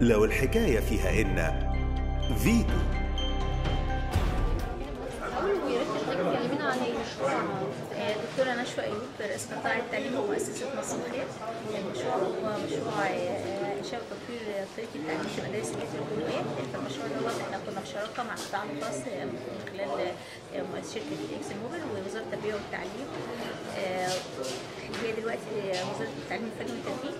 لو الحكاية فيها إن فيتو دكتورة نشوى أيوب رئيس قطاع التعليم بمؤسسة مصر الخير المشروع هو مشروع آه، إنشاء وتطوير طريقة التعليم في مدارس الجزيرة الجنوبية المشروع دوت إحنا كنا في شراكة مع القطاع الخاص آه، من خلال آه، شركة إكسون موبيل ووزارة التربية والتعليم. هي دلوقتي وزارة التعليم الفني والتدريب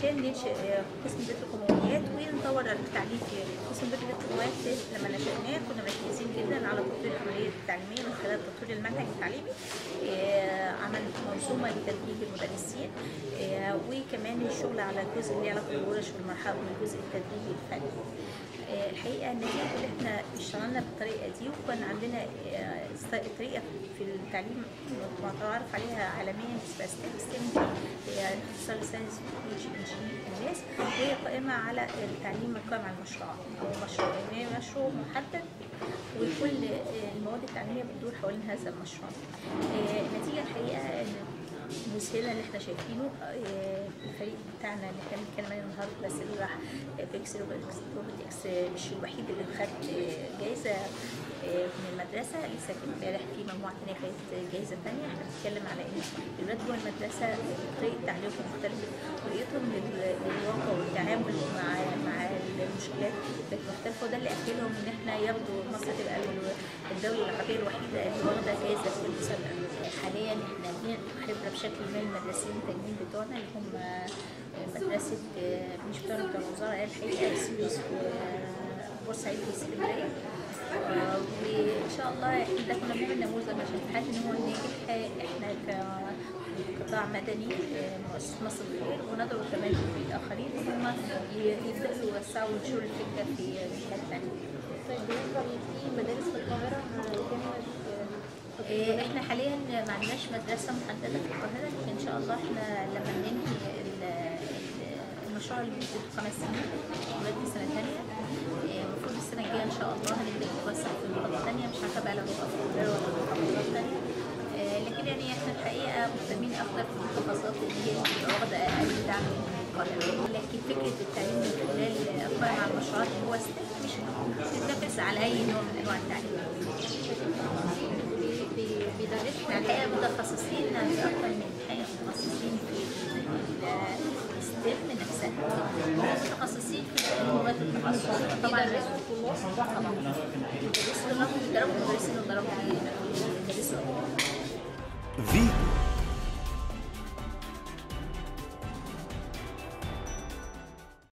عشان ننشئ آه، قسم بيت القوميات ونطور التعليم في قسم بيت القوميات لما نشأناه كنا مركزين جدا على تطوير العملية التعليمية من خلال تطوير المنهج التعليمي آه، عمل منظومة لتدريب المدرسين آه، وكمان الشغل على الجزء اللي علاقة بالورش والمرحلة والجزء التدريبي الفني. الحقيقة اللي إحنا اشتغلنا بالطريقة دي وكان عندنا طريقة في التعليم متعارف عليها عالميا اسمها STEM اختصار science technology engineering and maths وهي قائمة على التعليم القائم على المشروع. هو مشروع يعني مشروع محدد وكل المواد التعليمية بتدور حوالين هذا المشروع. آه، النتيجة الحقيقة إن مذهلة اللي إحنا شايفينه آه، الفريق بتاعنا اللي إحنا بنتكلم عليه النهارده بس اللي راح VEX Robotics مش الوحيد اللي خد آه، من المدرسة لسه امبارح في مجموعة تانية خدت جايزة تانية. إحنا بنتكلم على إن الولاد جوه المدرسة طريقة تعليمهم مختلفة طريقتهم لل- للواقع والتعامل مع مع المشكلات بقت مختلفة وده اللي أهلهم إن إحنا ياخدوا مصر تبقى ال- الدولة العربية الوحيدة اللي واخدة جايزة في المسابقة حاليا إحنا لينا خبرة بشكل ما المدرسين التانيين بتوعنا اللي هم مدرسة آه، مش بتوع سيوس وبورسعيد واسكندرية آه، وإن شاء الله إحنا ده كنا بنعمل نموذج عشان إن هو ناجح آه، إحنا كقطاع مدني مؤسسة مصر الخير وندعو كمان الآخرين إن هم ي- يبدأوا يوسعوا وينشروا الفكرة في جهات تانية. طيب بالنسبة في مدارس في القاهرة كانت إيه، إحنا حاليا ما عندناش مدرسة محددة في القاهرة لكن إن شاء الله إحنا لما ننهي ال- ال- المشروع اللي بيدته خمس سنين ولادي سنه ثانية المفروض السنة الجايه ان شاء الله هنبدا نوسع في محافظات ثانية مش عارفه بقى لو هيبقى في القاهره ولا في محافظات ثانية إيه، لكن يعني إحنا الحقيقة مهتمين أكتر في المحافظات اللي هي بتبقى واخده أقل دعم القاهره لكن فكرة التعليم من خلال القائم على المشروعات هو ستيب مش بتنافس على أي نوع من أنواع التعليم. بيدرسوا إحنا الحقيقة متخصصين في أكتر من حاجة متخصصين في الستيم نفسها متخصصين في لغات التخصص طبعا طبعا بيدرسوا لغات بيدربوا مدرسين وضربوا بيدرسوا فيتو